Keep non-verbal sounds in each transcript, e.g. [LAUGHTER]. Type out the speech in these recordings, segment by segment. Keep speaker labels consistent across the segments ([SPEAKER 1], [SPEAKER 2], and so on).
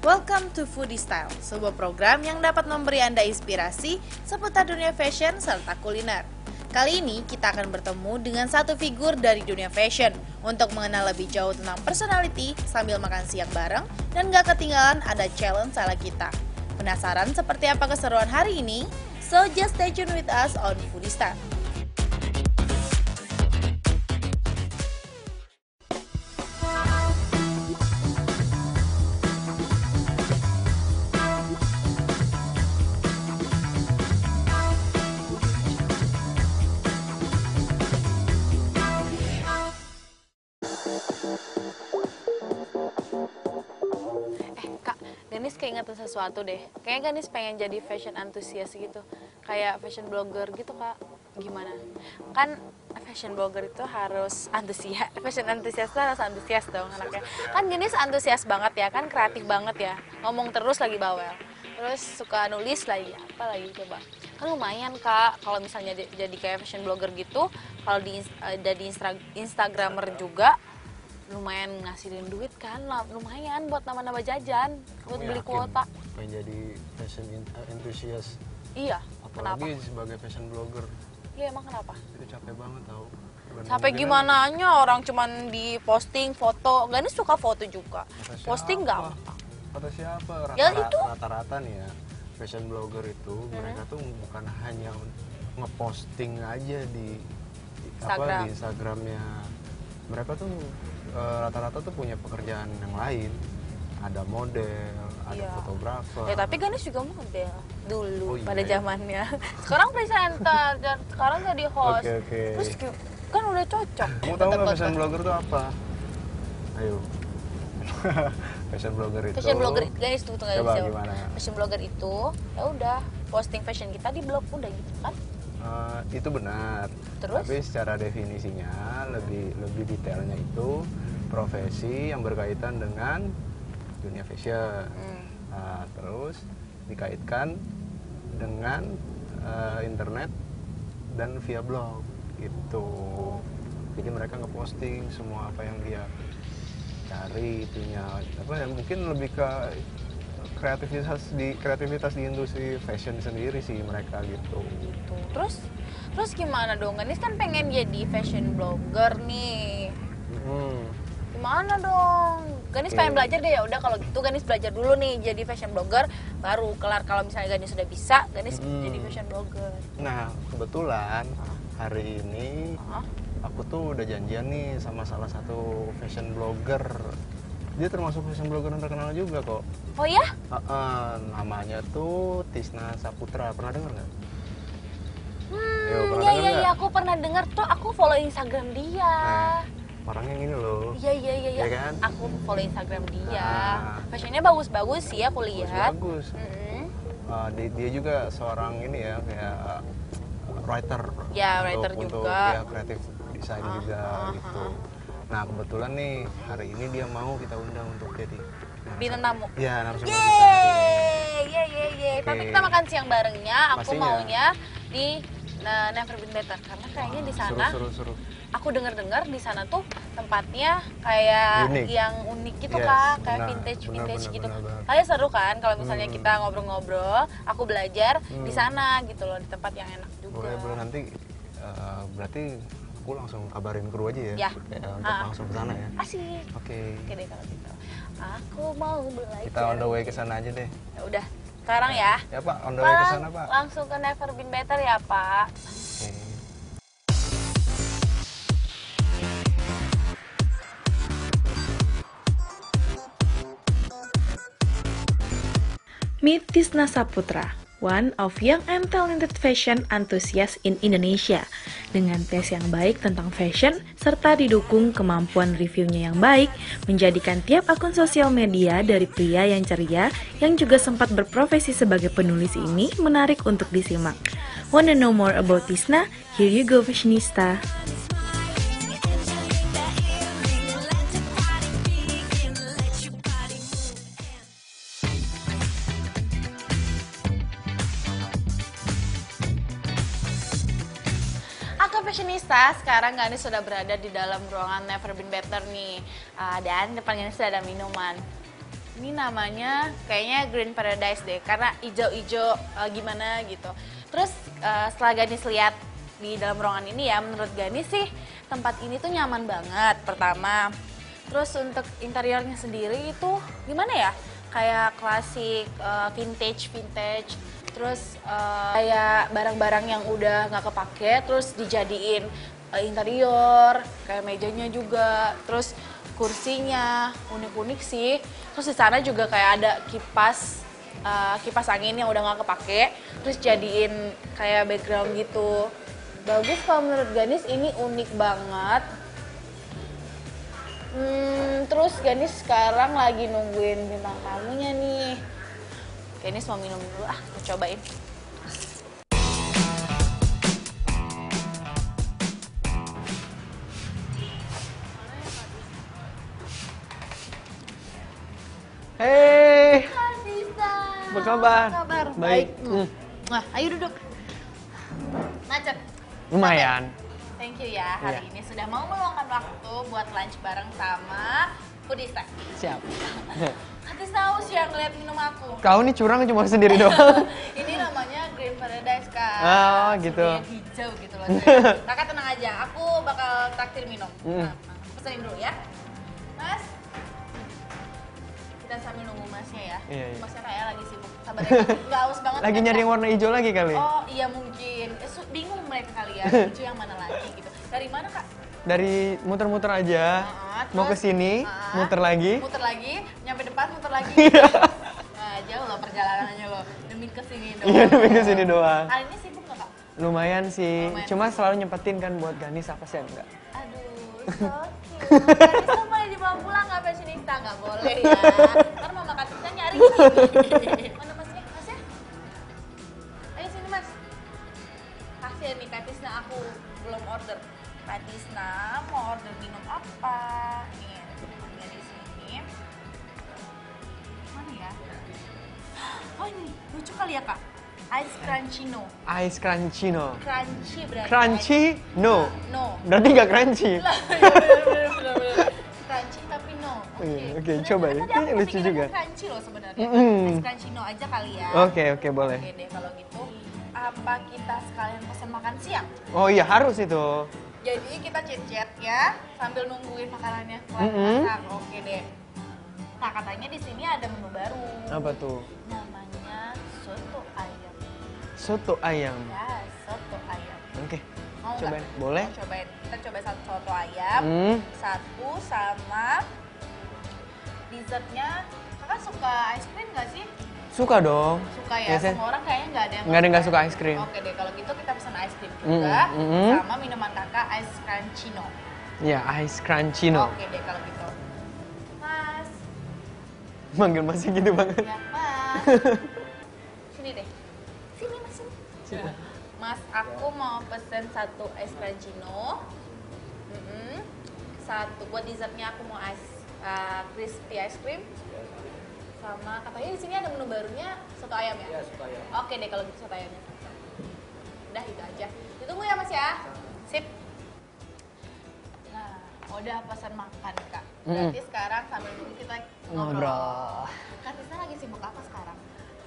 [SPEAKER 1] Welcome to Foodie Style, sebuah program yang dapat memberi Anda inspirasi seputar dunia fashion serta kuliner. Kali ini kita akan bertemu dengan satu figur dari dunia fashion untuk mengenal lebih jauh tentang personality sambil makan siang bareng dan gak ketinggalan ada challenge salah kita. Penasaran seperti apa keseruan hari ini? So just stay tune with us on Foodie Style.
[SPEAKER 2] Ganis keingetan sesuatu deh. Kayaknya Ganis pengen jadi fashion antusias gitu. Kayak fashion blogger gitu kak. Gimana? Kan fashion blogger itu harus antusias. [LAUGHS] Fashion antusias tuh harus antusias dong anaknya. Kan Ganis antusias banget ya, kan kreatif banget ya. Ngomong terus lagi bawel. Terus suka nulis lagi, apa lagi coba. Kan lumayan kak, kalau misalnya di- jadi kayak fashion blogger gitu, kalau di, eh, jadi instagramer juga, lumayan ngasilin duit kan lah, lumayan buat nama-nama jajan buat
[SPEAKER 3] Kamu
[SPEAKER 2] beli
[SPEAKER 3] yakin
[SPEAKER 2] kuota.
[SPEAKER 3] pengen jadi fashion uh, enthusiast.
[SPEAKER 2] Iya kenapa?
[SPEAKER 3] apalagi sebagai fashion blogger.
[SPEAKER 2] Iya emang kenapa?
[SPEAKER 3] Itu capek banget tau. Mungkin
[SPEAKER 2] gimana nya orang cuman di posting foto Ganis suka foto juga.
[SPEAKER 3] Kata
[SPEAKER 2] posting
[SPEAKER 3] siapa?
[SPEAKER 2] gampang.
[SPEAKER 3] Kata siapa? Rata
[SPEAKER 2] Ya, itu.
[SPEAKER 3] rata-rata nih ya fashion blogger itu mereka tuh bukan hanya ngeposting aja di, di- apa di Instagramnya. Mereka tuh eh, rata-rata tuh punya pekerjaan yang lain ada model ada
[SPEAKER 2] Iya.
[SPEAKER 3] fotografer
[SPEAKER 2] ya tapi Ganis juga model dulu
[SPEAKER 3] Oh, iya
[SPEAKER 2] pada
[SPEAKER 3] ya.
[SPEAKER 2] zamannya [LAUGHS] sekarang presenter dan sekarang jadi host
[SPEAKER 3] Oke, oke.
[SPEAKER 2] terus kan udah cocok
[SPEAKER 3] Kamu tahu nggak fashion blogger itu apa? Ayo. [LAUGHS] fashion blogger itu.
[SPEAKER 2] fashion blogger Ganis tuh tunggu
[SPEAKER 3] Coba
[SPEAKER 2] Ganis,
[SPEAKER 3] gimana?
[SPEAKER 2] fashion blogger itu ya udah posting fashion kita di blog udah gitu kan
[SPEAKER 3] Eh, itu benar.
[SPEAKER 2] Terus?
[SPEAKER 3] Tapi secara definisinya lebih lebih detailnya itu profesi yang berkaitan dengan dunia fashion.
[SPEAKER 2] Hmm.
[SPEAKER 3] Nah, terus dikaitkan dengan eh, internet dan via blog gitu. Jadi mereka ngeposting semua apa yang dia cari itunya apa ya mungkin lebih ke kreativitas di kreativitas di industri fashion sendiri sih mereka gitu.
[SPEAKER 2] gitu. Terus terus gimana dong? Ganis kan pengen jadi fashion blogger nih.
[SPEAKER 3] Hmm.
[SPEAKER 2] Gimana dong? Ganis pengen belajar deh ya udah kalau gitu Ganis belajar dulu nih jadi fashion blogger baru kelar kalau misalnya Ganis sudah bisa Ganis
[SPEAKER 3] Hmm.
[SPEAKER 2] jadi fashion blogger.
[SPEAKER 3] Nah kebetulan hari ini
[SPEAKER 2] Hah?
[SPEAKER 3] aku tuh udah janjian nih sama salah satu fashion blogger. Dia termasuk fashion blogger yang terkenal juga kok.
[SPEAKER 2] Oh ya?
[SPEAKER 3] Ah, ah, namanya tuh Tisna Saputra. Pernah dengar nggak?
[SPEAKER 2] Hmm,
[SPEAKER 3] Yo,
[SPEAKER 2] iya iya
[SPEAKER 3] nggak?
[SPEAKER 2] iya aku pernah dengar tuh aku follow Instagram dia.
[SPEAKER 3] Nah,
[SPEAKER 2] Iya
[SPEAKER 3] kan?
[SPEAKER 2] Aku follow Instagram dia.
[SPEAKER 3] Nah.
[SPEAKER 2] Fashionnya bagus-bagus sih aku lihat.
[SPEAKER 3] Bagus.
[SPEAKER 2] Mm-mm.
[SPEAKER 3] Ah, dia, dia juga seorang ini ya kayak uh, writer.
[SPEAKER 2] Ya,
[SPEAKER 3] untuk-
[SPEAKER 2] writer
[SPEAKER 3] untuk,
[SPEAKER 2] juga.
[SPEAKER 3] ya kreatif desain
[SPEAKER 2] Ah,
[SPEAKER 3] juga
[SPEAKER 2] ah,
[SPEAKER 3] gitu.
[SPEAKER 2] ah.
[SPEAKER 3] Nah kebetulan nih hari ini dia mau kita undang untuk jadi
[SPEAKER 2] Bintang tamu.
[SPEAKER 3] Ya narasumber.
[SPEAKER 2] Yeay, yeay, yeay, yeay. Tapi
[SPEAKER 3] Oke.
[SPEAKER 2] kita makan siang barengnya. Aku
[SPEAKER 3] Pastinya.
[SPEAKER 2] maunya di nah, Never Been Better karena kayaknya di sana aku dengar-dengar di sana tuh tempatnya kayak
[SPEAKER 3] Unik.
[SPEAKER 2] yang unik gitu
[SPEAKER 3] Yes,
[SPEAKER 2] kak, kayak
[SPEAKER 3] benar,
[SPEAKER 2] vintage
[SPEAKER 3] benar,
[SPEAKER 2] vintage
[SPEAKER 3] benar,
[SPEAKER 2] gitu. Kayaknya seru kan kalau misalnya
[SPEAKER 3] Hmm.
[SPEAKER 2] kita ngobrol-ngobrol, aku belajar di
[SPEAKER 3] Hmm.
[SPEAKER 2] sana gitu loh di tempat yang enak juga.
[SPEAKER 3] Boleh boleh nanti eh, berarti aku langsung kabarin kru aja ya.
[SPEAKER 2] Ya.
[SPEAKER 3] Kayak untuk
[SPEAKER 2] Ah.
[SPEAKER 3] langsung ke sana ya.
[SPEAKER 2] Asik.
[SPEAKER 3] Oke.
[SPEAKER 2] Oke deh kalau gitu. Aku mau belajar.
[SPEAKER 3] Kita on the way ke sana aja deh.
[SPEAKER 2] Ya udah. Sekarang ya.
[SPEAKER 3] Ya Pak, on the way ke sana Pak.
[SPEAKER 2] Langsung ke Never Been Better ya Pak.
[SPEAKER 3] Oke.
[SPEAKER 1] Meet Tisna Saputra, one of young and talented fashion enthusiast in Indonesia. Dengan tes yang baik tentang fashion, serta didukung kemampuan reviewnya yang baik, menjadikan tiap akun sosial media dari pria yang ceria yang juga sempat berprofesi sebagai penulis ini menarik untuk disimak. Wanna know more about Tisna? Here you go fashionista!
[SPEAKER 2] Fashionista, sekarang Ganis sudah berada di dalam ruangan Never Been Better nih. Ah, dan depan Ganis sudah ada minuman. Ini namanya kayaknya Green Paradise deh, karena ijo-ijo uh, gimana gitu. Terus uh, setelah Ganis lihat di dalam ruangan ini ya, menurut Ganis sih tempat ini tuh nyaman banget. Pertama, terus untuk interiornya sendiri itu gimana ya? Kayak klasik, uh, vintage, vintage. Terus uh, kayak barang-barang yang udah nggak kepake, terus dijadiin uh, interior, kayak mejanya juga. Terus kursinya unik-unik sih. Terus di sana juga kayak ada kipas uh, kipas angin yang udah nggak kepake, terus jadiin kayak background gitu. Bagus kalau menurut Ganis ini unik banget. Hmm, terus Ganis sekarang lagi nungguin bintang tamunya nih. Ganis mau minum dulu ah, kita cobain.
[SPEAKER 4] Hey, apa kabar?
[SPEAKER 2] Kabar
[SPEAKER 4] Baik.
[SPEAKER 2] baik.
[SPEAKER 4] Hmm.
[SPEAKER 2] Nah, ayo duduk. Macet.
[SPEAKER 4] Lumayan.
[SPEAKER 2] Thank you ya hari
[SPEAKER 4] Iya.
[SPEAKER 2] ini sudah mau meluangkan waktu buat lunch bareng sama Foodista.
[SPEAKER 4] Siap. [LAUGHS]
[SPEAKER 2] Nanti tahu sih yang ngeliat minum aku.
[SPEAKER 4] Kau nih curang cuma sendiri [LAUGHS] doang.
[SPEAKER 2] ini namanya Green Paradise kak.
[SPEAKER 4] Oh, gitu.
[SPEAKER 2] Hijau gitu loh. [LAUGHS] Kakak tenang aja, aku bakal traktir minum.
[SPEAKER 4] Mm.
[SPEAKER 2] Nah, pesenin dulu ya. Mas, kita sambil nunggu masnya ya.
[SPEAKER 4] Iya, iya.
[SPEAKER 2] Masnya kayak lagi sibuk. Sabar [LAUGHS] ya, nggak haus banget.
[SPEAKER 4] Lagi
[SPEAKER 2] kan,
[SPEAKER 4] nyari yang warna hijau lagi kali.
[SPEAKER 2] Oh iya mungkin. Eh, bingung mereka kali ya. Hijau yang mana lagi gitu. Dari mana kak?
[SPEAKER 4] Dari muter-muter aja.
[SPEAKER 2] Nah,
[SPEAKER 4] Mau ke sini,
[SPEAKER 2] ah,
[SPEAKER 4] muter lagi.
[SPEAKER 2] Muter lagi, nyampe depan muter lagi. nah, jauh loh perjalanannya loh. Demi ke sini doang.
[SPEAKER 4] Iya, demi ke sini doang.
[SPEAKER 2] Hari ini sibuk nggak kak?
[SPEAKER 4] Lumayan sih.
[SPEAKER 2] Lumayan.
[SPEAKER 4] Cuma selalu nyempetin kan buat Ganis apa sih enggak?
[SPEAKER 2] Aduh. Tadi tuh boleh dibawa pulang nggak fashionista? Nggak boleh ya. Ntar mama Katisna nyari. [LAUGHS] Mana masnya? Masnya? Ayo sini mas. Kasih nih Katisna aku belum order. Katisna mau order minum apa? Nih, lucu kali ya kak. Ice Crunchino.
[SPEAKER 4] Ice Crunchino.
[SPEAKER 2] Crunchy berarti.
[SPEAKER 4] Crunchy? No.
[SPEAKER 2] No.
[SPEAKER 4] Berarti nggak crunchy. [LAUGHS]
[SPEAKER 2] Lah, iya, bener, bener. Crunchy tapi no. Oke.
[SPEAKER 4] Iya, oke,
[SPEAKER 2] Sebenarnya
[SPEAKER 4] coba ya. Kayaknya lucu juga.
[SPEAKER 2] Crunchy loh sebenarnya. Es crunchy no aja kali ya.
[SPEAKER 4] Oke, oke, boleh.
[SPEAKER 2] Oke deh kalau gitu. Apa kita sekalian pesan makan siang?
[SPEAKER 4] Oh iya, harus itu.
[SPEAKER 2] Jadi kita chat-chat ya sambil nungguin makanannya kelar
[SPEAKER 4] Mm-mm.
[SPEAKER 2] masak. Oke deh. Nah katanya di sini ada menu baru.
[SPEAKER 4] Apa tuh?
[SPEAKER 2] Ayam.
[SPEAKER 4] Soto ayam.
[SPEAKER 2] Ya, soto ayam.
[SPEAKER 4] Oke.
[SPEAKER 2] Mau nggak?
[SPEAKER 4] Cobain. Boleh.
[SPEAKER 2] Mau cobain. Kita coba satu soto ayam.
[SPEAKER 4] Hmm.
[SPEAKER 2] Satu sama dessertnya. Kakak suka ice cream nggak sih?
[SPEAKER 4] Suka dong.
[SPEAKER 2] Suka ya.
[SPEAKER 4] Biasanya-
[SPEAKER 2] Semua orang kayaknya nggak ada yang
[SPEAKER 4] Nggak ada nggak suka ice cream.
[SPEAKER 2] Oke deh, kalau gitu kita pesan ice cream juga
[SPEAKER 4] mm, mm.
[SPEAKER 2] sama minuman kakak ice crunchino.
[SPEAKER 4] Ya, ice crunchino.
[SPEAKER 2] Oke deh kalau gitu. Mas,
[SPEAKER 4] Manggil masih gitu banget.
[SPEAKER 2] ya mas. [LAUGHS] Mas, aku mau pesen satu crunchino. Mm-mm. Satu buat dessertnya aku mau ice uh, crispy ice cream. Sama katanya di sini ada menu barunya soto ayam ya? Iya, soto ayam. Oke deh kalau gitu soto ayamnya. Udah itu aja. Ditunggu ya Mas ya. Sip. Nah, udah pesan makan Kak. Berarti sekarang sambil kita ngobrol.
[SPEAKER 4] Ngobrol.
[SPEAKER 2] Kak Tisna lagi sibuk apa sekarang?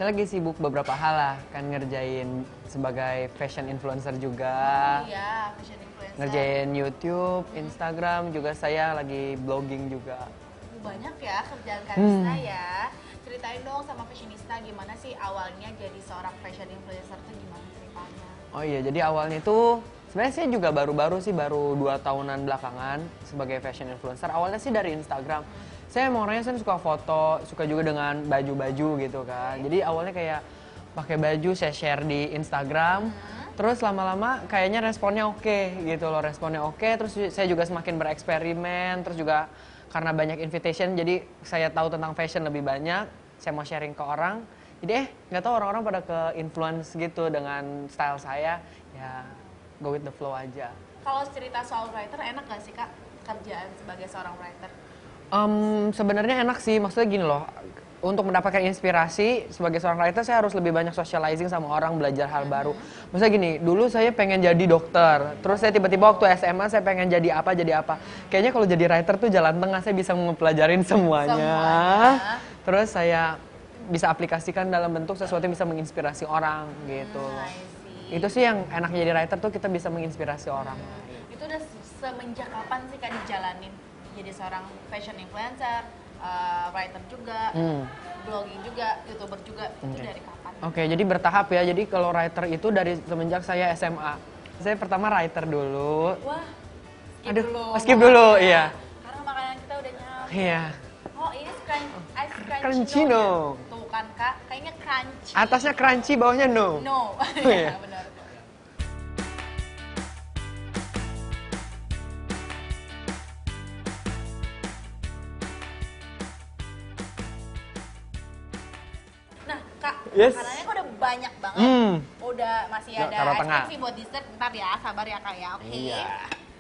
[SPEAKER 4] Saya lagi sibuk beberapa hal lah, kan ngerjain sebagai fashion influencer juga.
[SPEAKER 2] Iya, fashion influencer.
[SPEAKER 4] Ngerjain YouTube, Instagram, juga saya lagi blogging juga.
[SPEAKER 2] banyak ya kerjaan Kak
[SPEAKER 4] Hmm.
[SPEAKER 2] Ya. Ceritain dong sama fashionista gimana sih awalnya jadi seorang fashion influencer tuh gimana ceritanya?
[SPEAKER 4] Oh iya, jadi awalnya itu sebenarnya saya juga baru-baru sih, baru dua tahunan belakangan sebagai fashion influencer. Awalnya sih dari Instagram. Saya emang orangnya saya suka foto, suka juga dengan baju-baju gitu kan. Jadi awalnya kayak pakai baju saya share di Instagram. Terus lama-lama kayaknya responnya oke gitu loh, responnya oke. Terus saya juga semakin bereksperimen, terus juga karena banyak invitation, jadi saya tahu tentang fashion lebih banyak. Saya mau sharing ke orang. Jadi eh nggak tahu orang-orang pada ke influence gitu dengan style saya. Ya go with the flow aja.
[SPEAKER 2] Kalau cerita soal writer enak gak sih Kak kerjaan sebagai seorang writer?
[SPEAKER 4] Em, sebenarnya enak sih, maksudnya gini loh. untuk mendapatkan inspirasi sebagai seorang writer saya harus lebih banyak socializing sama orang belajar hal baru. Misalnya gini, dulu saya pengen jadi dokter, terus saya tiba-tiba waktu SMA saya pengen jadi apa jadi apa. Kayaknya kalau jadi writer tuh jalan tengah saya bisa ngepelajarin semuanya.
[SPEAKER 2] Semuanya.
[SPEAKER 4] Terus saya bisa aplikasikan dalam bentuk sesuatu yang bisa menginspirasi orang gitu.
[SPEAKER 2] Hmm.
[SPEAKER 4] Itu sih yang enak jadi writer tuh kita bisa menginspirasi orang.
[SPEAKER 2] Itu udah semenjak kapan sih Kak dijalanin jadi seorang fashion influencer, uh, writer juga,
[SPEAKER 4] Hmm.
[SPEAKER 2] blogging juga, youtuber juga. Itu
[SPEAKER 4] Oke.
[SPEAKER 2] dari kapan?
[SPEAKER 4] Oke, jadi bertahap ya. Jadi kalau writer itu dari semenjak saya SMA. Saya pertama writer dulu.
[SPEAKER 2] Wah, skip
[SPEAKER 4] Aduh,
[SPEAKER 2] dulu.
[SPEAKER 4] skip dulu,
[SPEAKER 2] makanannya.
[SPEAKER 4] iya.
[SPEAKER 2] Karena makanan kita udah nyampe.
[SPEAKER 4] Iya.
[SPEAKER 2] Oh, ini crunch, ice crunchy,
[SPEAKER 4] Crunchy no.
[SPEAKER 2] Tuh kan Kak, kayaknya crunchy.
[SPEAKER 4] Atasnya crunchy, bawahnya no.
[SPEAKER 2] No. [LAUGHS]
[SPEAKER 4] Iya.
[SPEAKER 2] Iya, benar.
[SPEAKER 4] Yes.
[SPEAKER 2] makanannya kok udah banyak banget.
[SPEAKER 4] Hmm.
[SPEAKER 2] Udah masih ada ice cream sih buat dessert. Ntar ya, sabar ya Kak ya. Oke.
[SPEAKER 4] Iya.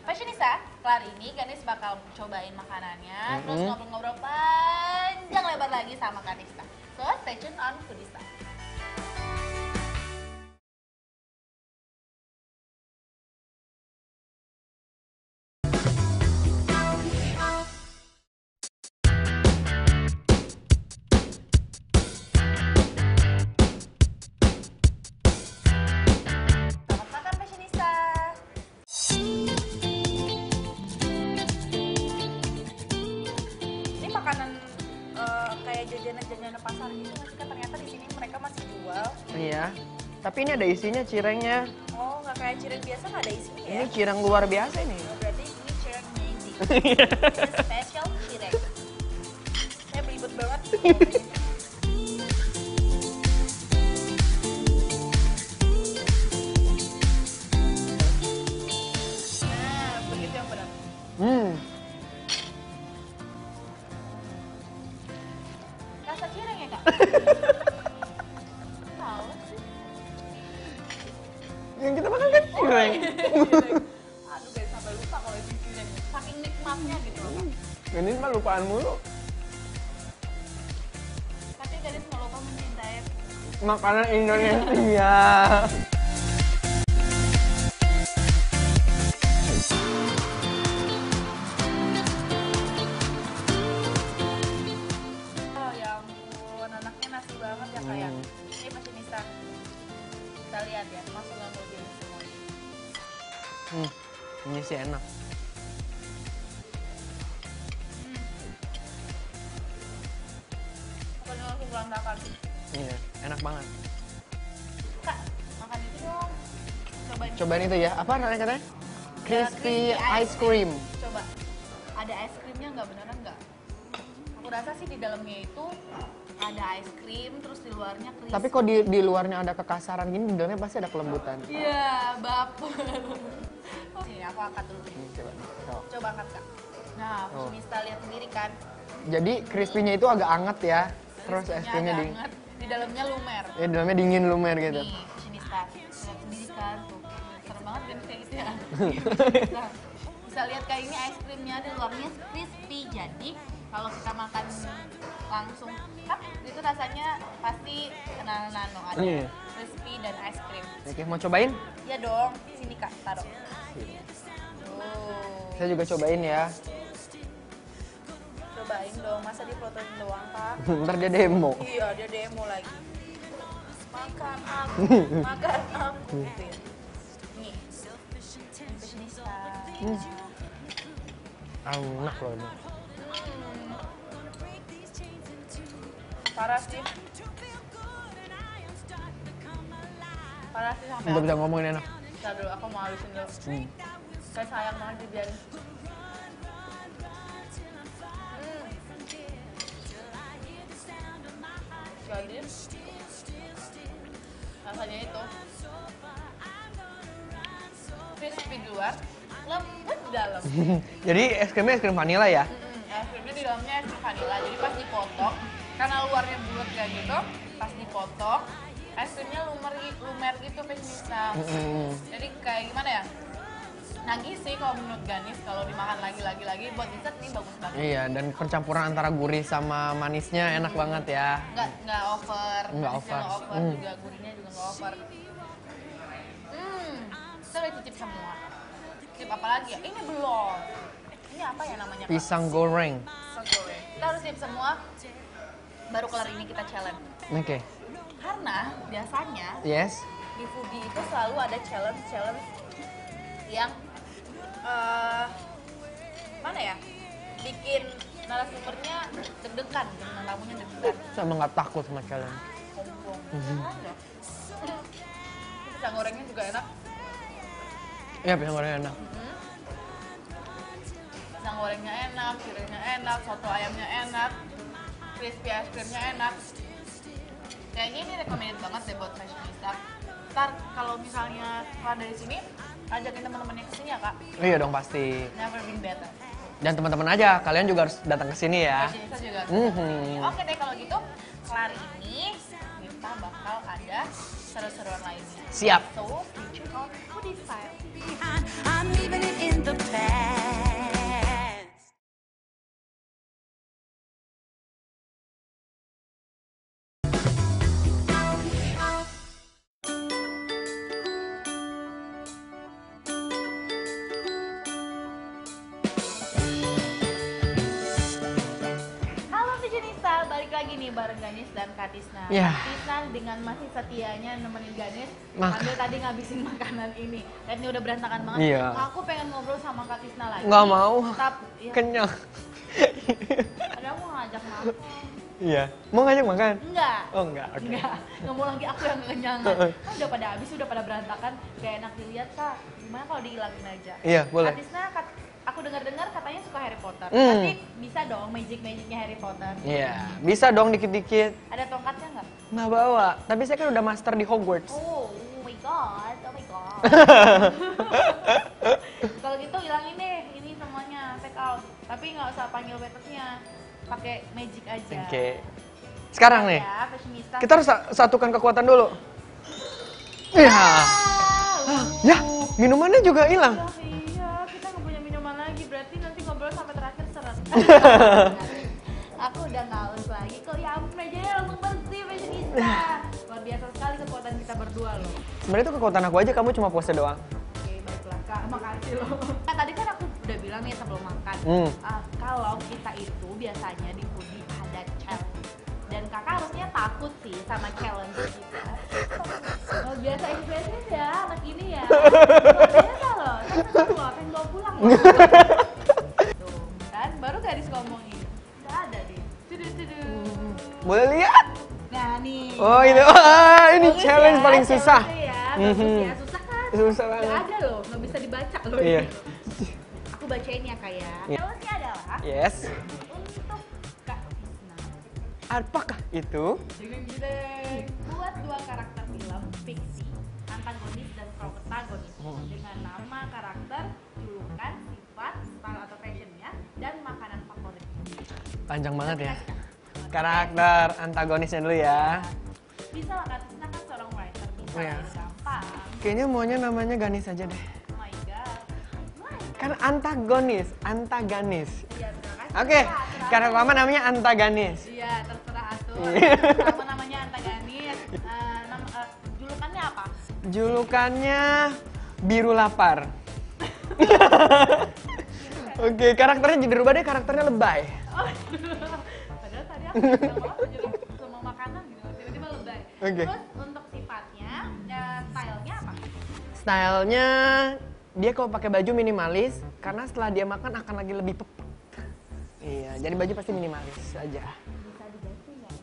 [SPEAKER 2] Fashionista, kelar ini Ganis bakal cobain makanannya, terus
[SPEAKER 4] Mhm.
[SPEAKER 2] ngobrol-ngobrol panjang lebar lagi sama Kanista. So, stay tune on Foodista.
[SPEAKER 4] Tapi ini ada isinya cirengnya.
[SPEAKER 2] Oh, nggak kayak cireng biasa nggak ada isinya ya?
[SPEAKER 4] Ini cireng luar biasa ini.
[SPEAKER 2] Oh, berarti ini cireng amazing. [LAUGHS] [LAUGHS] Yang
[SPEAKER 4] kita makan kan cireng. [LAUGHS]
[SPEAKER 2] Aduh, guys, sampai lupa kalau itu cireng. Saking nikmatnya gitu loh, Kak.
[SPEAKER 4] Ini mah lupaan mulu.
[SPEAKER 2] Tapi gadis mau lupa mencintai
[SPEAKER 4] Makanan Indonesia. [LAUGHS] Cobain. Itu ya. Apa namanya katanya? Crispy
[SPEAKER 2] crispy
[SPEAKER 4] ice cream.
[SPEAKER 2] Coba. Ada es krimnya nggak beneran nggak? Aku rasa sih di dalamnya itu ada es krim, terus di luarnya crispy.
[SPEAKER 4] Tapi kok di, di luarnya ada kekasaran gini, di dalamnya pasti ada kelembutan.
[SPEAKER 2] Iya, baper. Sini, aku angkat dulu.
[SPEAKER 4] Hmm, Coba. Coba.
[SPEAKER 2] Coba angkat, Kak. Nah,
[SPEAKER 4] Oh.
[SPEAKER 2] Mista lihat sendiri kan.
[SPEAKER 4] Jadi crispy-nya itu agak anget ya. Terus es krimnya dingin.
[SPEAKER 2] Di dalamnya lumer.
[SPEAKER 4] Ya, di dalamnya dingin lumer gitu.
[SPEAKER 2] Nih, ya. Nah, [LAUGHS] bisa lihat kayak ini es krimnya di luarnya crispy. Jadi kalau kita makan langsung kan itu rasanya pasti kena nano ada
[SPEAKER 4] Iya.
[SPEAKER 2] crispy dan es krim.
[SPEAKER 4] Oke, mau cobain?
[SPEAKER 2] Ya dong, sini kak taruh. Tuh.
[SPEAKER 4] Saya juga cobain ya.
[SPEAKER 2] Cobain dong, masa diprotein doang kak? [LAUGHS]
[SPEAKER 4] Ntar dia demo.
[SPEAKER 2] Iya, dia demo lagi. Makan aku, [LAUGHS] makan aku.
[SPEAKER 4] Hmm. Enak loh ini.
[SPEAKER 2] Parah sih. Parah sih sampai
[SPEAKER 4] Udah bisa ngomongin enak.
[SPEAKER 2] Bentar dulu, aku mau halusin dulu.
[SPEAKER 4] Hmm.
[SPEAKER 2] Kayak sayang banget dibiarin. Hmm. Jadi, rasanya itu crispy di luar, lembut di dalam. [LAUGHS]
[SPEAKER 4] Jadi es krimnya es krim vanilla ya?
[SPEAKER 2] Mm, es krimnya di dalamnya es krim vanilla, jadi pas dipotong, karena luarnya bulat kayak gitu, pas dipotong, es krimnya lumer, lumer gitu fashionista.
[SPEAKER 4] Mm-mm.
[SPEAKER 2] Jadi kayak gimana ya? nagih sih kalau menurut Ganis kalau dimakan lagi-lagi lagi buat dessert nih bagus banget
[SPEAKER 4] Iya, dan percampuran antara gurih sama manisnya enak banget ya.
[SPEAKER 2] nggak nggak over
[SPEAKER 4] Nggak
[SPEAKER 2] manisnya
[SPEAKER 4] over.
[SPEAKER 2] nggak over
[SPEAKER 4] Hmm.
[SPEAKER 2] juga gurihnya juga nggak over hmm kita udah cicip semua cicip apa lagi ya ini belum ini apa ya namanya Kak?
[SPEAKER 4] Pisang goreng.
[SPEAKER 2] Pisang goreng kita harus cicip semua baru kelar ini kita challenge
[SPEAKER 4] Oke.
[SPEAKER 2] karena biasanya
[SPEAKER 4] Yes.
[SPEAKER 2] di foodie itu selalu ada challenge challenge yang eh mana ya bikin narasumbernya deg-degan tamunya deg-degan
[SPEAKER 4] Saya emang nggak takut sama kalian.
[SPEAKER 2] sombong Ada. pisang gorengnya juga enak
[SPEAKER 4] Iya, pisang goreng enak.
[SPEAKER 2] pisang gorengnya enak cirengnya enak soto ayamnya enak crispy ice creamnya enak kayaknya ini recommended banget deh buat fashionista ntar kalau misalnya keluar dari sini ajakin teman-temannya ke sini ya kak
[SPEAKER 4] Iya dong pasti.
[SPEAKER 2] never been better
[SPEAKER 4] Dan teman-teman aja, kalian juga harus datang ke sini ya.
[SPEAKER 2] fashionista juga
[SPEAKER 4] Mhm.
[SPEAKER 2] oke deh kalau gitu kelar ini kita bakal ada seru-seruan lainnya
[SPEAKER 4] Siap.
[SPEAKER 2] so tune on foodie style
[SPEAKER 5] behind. I'm leaving it in the past.
[SPEAKER 2] Nih bareng Ganis dan Katisna.
[SPEAKER 4] Ya.
[SPEAKER 2] Katisna dengan masih setianya nemenin Ganis
[SPEAKER 4] Mak-
[SPEAKER 2] sambil tadi ngabisin [LAUGHS] makanan ini. Dan ini udah berantakan banget.
[SPEAKER 4] Iya.
[SPEAKER 2] Aku pengen ngobrol sama Katisna lagi.
[SPEAKER 4] Nggak mau.
[SPEAKER 2] Tapi ya,
[SPEAKER 4] Kenyang.
[SPEAKER 2] ada aku ngajak makan.
[SPEAKER 4] Iya. Mau ngajak makan?
[SPEAKER 2] Enggak.
[SPEAKER 4] Oh enggak, oke.
[SPEAKER 2] Enggak, nggak mau lagi aku yang kekenyangan. [LAUGHS] kan udah pada habis, udah pada berantakan. Gak enak dilihat kak. Gimana kalau dihilangin aja?
[SPEAKER 4] Iya, boleh.
[SPEAKER 2] Katisna, kat- aku dengar-dengar katanya suka Harry Potter.
[SPEAKER 4] Hmm.
[SPEAKER 2] Berarti bisa dong magic-magicnya Harry Potter.
[SPEAKER 4] Iya, bisa dong dikit-dikit.
[SPEAKER 2] Ada tongkatnya nggak?
[SPEAKER 4] Nggak bawa, tapi saya kan udah master di Hogwarts.
[SPEAKER 2] Oh, oh my god, oh my god. [LAUGHS] Kalau gitu hilangin deh ini semuanya take out. Tapi nggak usah panggil waitersnya, pakai magic aja.
[SPEAKER 4] Oke. Sekarang nih,
[SPEAKER 2] Ya, fashionista.
[SPEAKER 4] kita harus sa- satukan kekuatan dulu. Iya.
[SPEAKER 2] Ah,
[SPEAKER 4] Ya, minumannya juga hilang. [LAUGHS]
[SPEAKER 2] Aku udah nggak haus lagi kok. Ya ampun aja ya langsung bersih fashionista. Luar biasa sekali kekuatan kita berdua loh.
[SPEAKER 4] Sebenarnya itu kekuatan aku aja, kamu cuma pose doang.
[SPEAKER 2] Oke, baiklah kak, makasih loh. Nah, tadi kan aku udah bilang nih sebelum makan,
[SPEAKER 4] Hmm.
[SPEAKER 2] ah, kalau kita itu biasanya di foodie ada challenge. Dan kakak harusnya takut sih sama challenge kita. Oh, biasa ekspresif ya, anak ini ya. [LAUGHS] Luar biasa loh, kan loh, pengen bawa pulang loh. [LAUGHS]
[SPEAKER 4] Boleh lihat?
[SPEAKER 2] Nah nih.
[SPEAKER 4] Oh, itu. Wah, ini
[SPEAKER 2] Bagus
[SPEAKER 4] challenge
[SPEAKER 2] ya,
[SPEAKER 4] paling susah.
[SPEAKER 2] Ya, bagus
[SPEAKER 4] Mhm.
[SPEAKER 2] ya, susah kan?
[SPEAKER 4] Susah banget.
[SPEAKER 2] ada loh, nggak bisa dibaca loh
[SPEAKER 4] Iya.
[SPEAKER 2] ini. Aku bacain ya kak ya.
[SPEAKER 4] Iya.
[SPEAKER 2] Challenge-nya adalah
[SPEAKER 4] Yes.
[SPEAKER 2] untuk Kak Tisna.
[SPEAKER 4] Apakah itu?
[SPEAKER 2] Buat dua karakter film fiksi, antagonis dan protagonis dengan nama karakter, julukan, sifat, style atau fashionnya, dan makanan favorit.
[SPEAKER 4] Panjang banget ya. Karakter antagonisnya dulu ya.
[SPEAKER 2] Bisa lah Tisna kan seorang writer, bisa
[SPEAKER 4] Iya.
[SPEAKER 2] lah, gampang.
[SPEAKER 4] Kayaknya maunya namanya Ganis aja deh.
[SPEAKER 2] Oh my god.
[SPEAKER 4] Kan antagonis, antagonis.
[SPEAKER 2] Iya, terima kasih.
[SPEAKER 4] Oke.
[SPEAKER 2] Terserah
[SPEAKER 4] karena lama namanya antagonis.
[SPEAKER 2] Iya, terserah atur.
[SPEAKER 4] Iya.
[SPEAKER 2] Sama namanya antagonis. Eh, nam- eh, julukannya apa?
[SPEAKER 4] Julukannya [LAUGHS] biru lapar. Oke, karakternya jadi rubah deh, karakternya lebay.
[SPEAKER 2] Oh, makanan gitu, tiba-tiba lebay.
[SPEAKER 4] Oke.
[SPEAKER 2] Terus untuk sifatnya, eh, stylenya apa?
[SPEAKER 4] Stylenya dia kalau pakai baju minimalis karena setelah dia makan akan lagi lebih pepet. Iya, jadi baju pasti minimalis aja.
[SPEAKER 2] Bisa diganti nggak?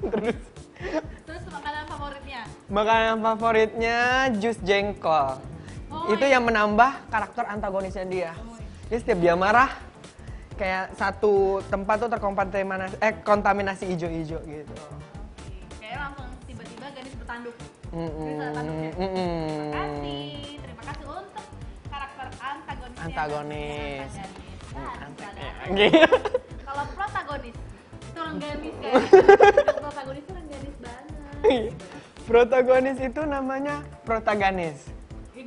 [SPEAKER 4] Terus
[SPEAKER 2] Terus makanan favoritnya?
[SPEAKER 4] makanan favoritnya jus jengkol.
[SPEAKER 2] Oh,
[SPEAKER 4] Itu yang menambah karakter antagonisnya dia. Jadi setiap dia marah kayak satu tempat tuh terkontaminasi eh kontaminasi ijo-ijo gitu.
[SPEAKER 2] Oke, Kayak langsung tiba-tiba gadis bertanduk.
[SPEAKER 4] Mm-mm,
[SPEAKER 2] Bisa tanduk ya?
[SPEAKER 4] mm-mm.
[SPEAKER 2] Terima kasih. Terima kasih untuk karakter antagonisnya.
[SPEAKER 4] Antagonis.
[SPEAKER 2] dan Nah. [LAUGHS] Kalau protagonis, itu orang gadis kan. [LAUGHS] Untuk protagonis itu orang gadis banget.
[SPEAKER 4] Protagonis itu namanya protagonis.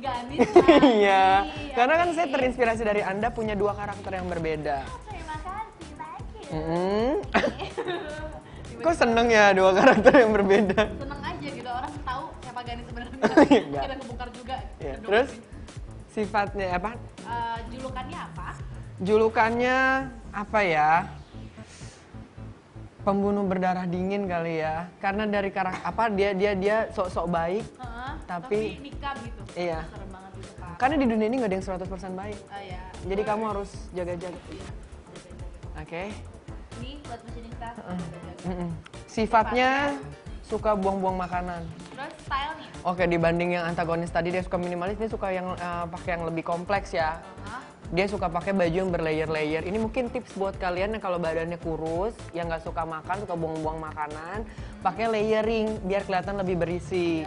[SPEAKER 4] [LAUGHS] Iya, karena kan saya terinspirasi dari Anda punya dua karakter yang berbeda.
[SPEAKER 2] Terima kasih, thank you. [LAUGHS]
[SPEAKER 4] Kok seneng ya dua karakter yang berbeda?
[SPEAKER 2] Seneng aja gitu orang tahu siapa Ganis sebenarnya. [LAUGHS]
[SPEAKER 4] Enggak.
[SPEAKER 2] Kita kebongkar juga.
[SPEAKER 4] Ya, terus sifatnya apa?
[SPEAKER 2] Eh, julukannya apa?
[SPEAKER 4] Julukannya apa ya? Pembunuh berdarah dingin kali ya. Karena dari karakter apa dia dia dia sok-sok baik.
[SPEAKER 2] Heeh,
[SPEAKER 4] Tapi-
[SPEAKER 2] nikah gitu.
[SPEAKER 4] Iya.
[SPEAKER 2] Serem banget gitu.
[SPEAKER 4] Karena di dunia ini nggak ada yang 100% baik.
[SPEAKER 2] Ah, ya.
[SPEAKER 4] Jadi kamu harus jaga-jaga.
[SPEAKER 2] Iya.
[SPEAKER 4] Oke.
[SPEAKER 2] Ini buat fashionista.
[SPEAKER 4] Mm-mm. Sifatnya suka buang-buang makanan.
[SPEAKER 2] Terus stylenya.
[SPEAKER 4] Oke, dibanding yang antagonis tadi dia suka minimalis, dia suka yang eh, pakai yang lebih kompleks ya.
[SPEAKER 2] Hah?
[SPEAKER 4] Dia suka pakai baju yang berlayer-layer. Ini mungkin tips buat kalian yang kalau badannya kurus, yang nggak suka makan, suka buang-buang makanan, pakai layering biar kelihatan lebih berisi.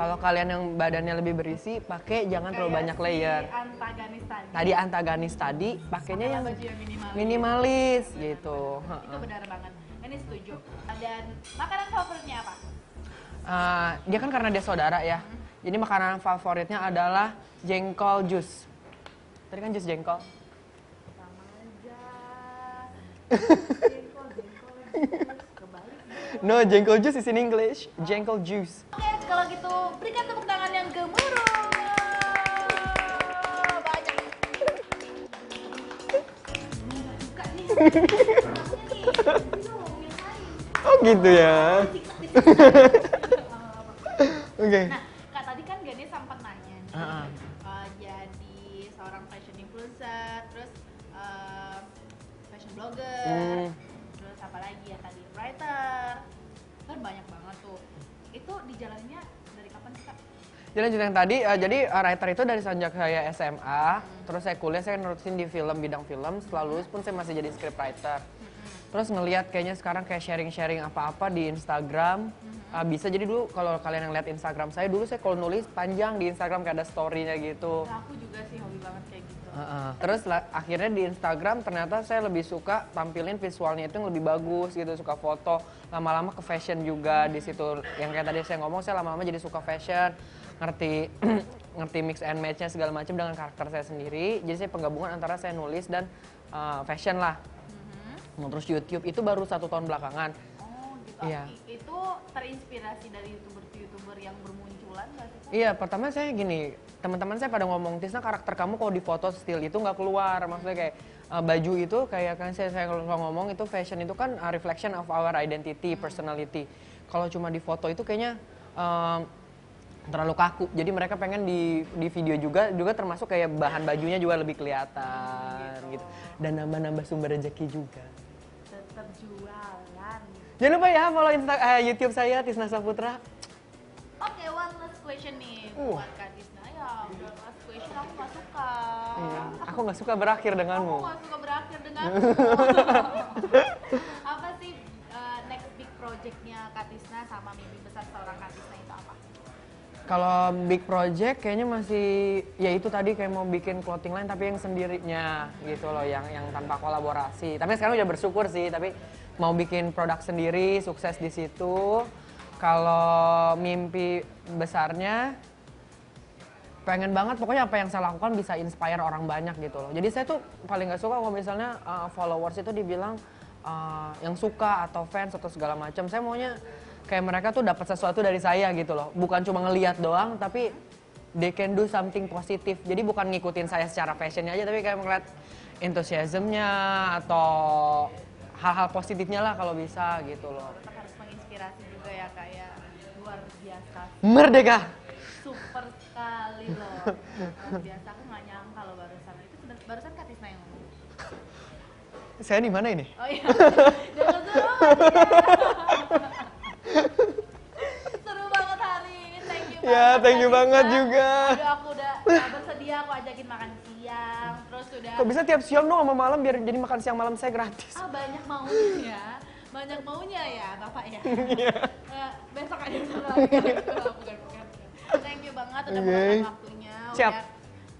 [SPEAKER 4] Kalau kalian yang badannya lebih berisi, pakai jangan terlalu banyak layer.
[SPEAKER 2] Antagonis tadi.
[SPEAKER 4] Tadi antagonis tadi pakainya yang
[SPEAKER 2] baju yang minimalis.
[SPEAKER 4] minimalis gitu.
[SPEAKER 2] Itu benar banget. Ini setuju. Dan makanan favoritnya apa?
[SPEAKER 4] Uh, dia kan karena dia saudara ya. Jadi makanan favoritnya adalah jengkol jus. Tadi kan jus jengkol.
[SPEAKER 2] Sama aja. Jengkol, jengkol, jengkol. Kebalik.
[SPEAKER 4] No, jengkol jus is in English. Jengkol juice.
[SPEAKER 2] Oke, kalau gitu berikan tepuk tangan yang gemuruh. Banyak.
[SPEAKER 4] Oh gitu ya. Oke. [LAUGHS]
[SPEAKER 2] Nah, Kak tadi kan Gani sempat nanya nih,
[SPEAKER 4] Ah,
[SPEAKER 2] blogger,
[SPEAKER 4] Hmm.
[SPEAKER 2] terus apa lagi ya tadi writer, kan banyak banget tuh. Itu dijalannya dari kapan sih Kak?
[SPEAKER 4] Lanjut yang tadi, eh, jadi eh, writer itu dari sejak saya SMA, terus saya kuliah, saya nerusin di film, bidang film, setelah lulus pun saya masih jadi script writer. Terus ngelihat kayaknya sekarang kayak sharing-sharing apa-apa di Instagram, eh, bisa jadi dulu kalau kalian yang lihat Instagram saya, dulu saya kalau nulis panjang di Instagram kayak ada story-nya gitu.
[SPEAKER 2] Nah, aku juga sih hobi banget kayak
[SPEAKER 4] Terus la- akhirnya di Instagram ternyata saya lebih suka tampilin visualnya itu yang lebih bagus gitu, suka foto. Lama-lama ke fashion juga di situ. Yang kayak tadi saya ngomong, saya lama-lama jadi suka fashion, ngerti [CLEARS THROAT] ngerti mix and match-nya segala macam dengan karakter saya sendiri. Jadi saya penggabungan antara saya nulis dan uh, fashion lah. Nah, Terus YouTube itu baru satu tahun belakangan.
[SPEAKER 2] Oh, gitu.
[SPEAKER 4] Iya.
[SPEAKER 2] Itu terinspirasi dari youtuber-youtuber yang bermunculan nggak sih?
[SPEAKER 4] Iya, pertama saya gini, teman-teman saya pada ngomong, Tisna karakter kamu kalau di foto still itu nggak keluar. Maksudnya kayak uh, baju itu kayak kan saya, saya kalau ngomong itu fashion itu kan a reflection of our identity, personality. Kalau cuma di foto itu kayaknya um, terlalu kaku. Jadi mereka pengen di di video juga juga termasuk kayak bahan bajunya juga lebih kelihatan gitu. Dan nambah-nambah sumber rezeki juga.
[SPEAKER 2] Tetap jualan.
[SPEAKER 4] Jangan lupa ya follow Insta eh, YouTube saya Tisna Saputra.
[SPEAKER 2] Question nih
[SPEAKER 4] Uh.
[SPEAKER 2] buat Kak Disna. Ya, last question aku gak suka.
[SPEAKER 4] Iya, aku nggak suka berakhir
[SPEAKER 2] Aku
[SPEAKER 4] denganmu.
[SPEAKER 2] gak suka berakhir dengan [LAUGHS] Apa sih uh, next big projectnya Kak Tisna sama mimpi besar seorang Kak Tisna itu apa?
[SPEAKER 4] Kalau big project kayaknya masih ya itu tadi kayak mau bikin clothing line tapi yang sendirinya gitu loh yang yang tanpa kolaborasi. Tapi sekarang udah bersyukur sih tapi mau bikin produk sendiri sukses di situ. Kalau mimpi besarnya pengen banget pokoknya apa yang saya lakukan bisa inspire orang banyak gitu loh. Jadi saya tuh paling nggak suka kalau misalnya uh, followers itu dibilang uh, yang suka atau fans atau segala macam. Saya maunya kayak mereka tuh dapat sesuatu dari saya gitu loh. Bukan cuma ngelihat doang tapi they can do something positif. Jadi bukan ngikutin saya secara fashionnya aja tapi kayak ngeliat enthusiasmnya atau hal-hal positifnya lah kalau bisa gitu loh. Merdeka.
[SPEAKER 2] Super sekali loh. Luar biasa. Aku gak nyangka loh barusan. Itu barusan Kak Tisna yang ngomong.
[SPEAKER 4] Saya di mana ini?
[SPEAKER 2] Oh iya. Jangan seru Seru banget hari ini. Thank you
[SPEAKER 4] Ya,
[SPEAKER 2] banget,
[SPEAKER 4] thank you
[SPEAKER 2] Kak
[SPEAKER 4] banget juga.
[SPEAKER 2] Aduh, aku udah bersedia aku ajakin makan siang. Terus udah
[SPEAKER 4] Kok bisa tiap siang dong sama malam biar jadi makan siang malam saya gratis.
[SPEAKER 2] ah banyak maunya. Banyak maunya ya, Bapak ya. Eh, besok aja besok lagi. [LAUGHS] bukan, bukan, bukan. Thank you banget udah meluangkan waktunya.
[SPEAKER 4] Siap.
[SPEAKER 2] Udah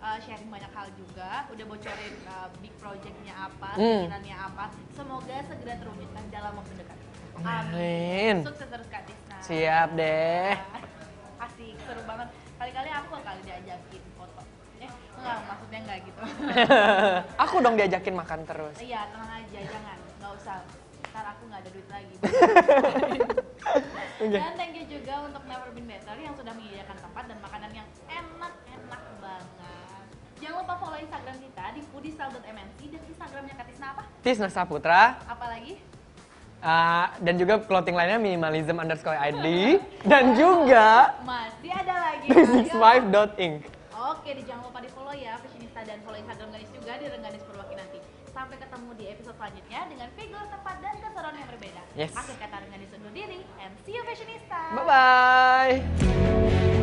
[SPEAKER 2] eh, sharing banyak hal juga, udah bocorin eh, big projectnya apa,
[SPEAKER 4] Hmm.
[SPEAKER 2] keinginannya apa. Semoga segera terwujudkan dalam waktu dekat.
[SPEAKER 4] Amin.
[SPEAKER 2] Sukses terus Kak Tisna.
[SPEAKER 4] Siap deh. [LAUGHS]
[SPEAKER 2] Asik, seru banget. Kali-kali aku bakal diajakin foto. Eh, enggak, maksudnya enggak gitu. [LAUGHS]
[SPEAKER 4] Aku dong diajakin makan terus.
[SPEAKER 2] Iya, tenang aja, jangan. Nggak usah. Ntar aku nggak ada duit lagi. Dan thank you juga untuk Never Been Better yang sudah menyediakan tempat dan makanan yang enak-enak banget. Jangan lupa follow Instagram kita di foodiestyle.mnc dan Instagramnya Katisna apa?
[SPEAKER 4] Tisna Saputra
[SPEAKER 2] Apalagi?
[SPEAKER 4] uh, dan juga clothing lainnya minimalism underscore ID dan juga
[SPEAKER 2] Masih ada lagi.
[SPEAKER 4] businesswife.inc.
[SPEAKER 2] Oke, di jangan lupa di follow ya Fashionista dan follow Instagram Ganis juga di Rengganis. Sampai ketemu di episode selanjutnya dengan figur tepat dan keseruan yang berbeda.
[SPEAKER 4] Yes.
[SPEAKER 2] Akhir kata Rengganis undur diri and see you Fashionista.
[SPEAKER 4] Bye bye.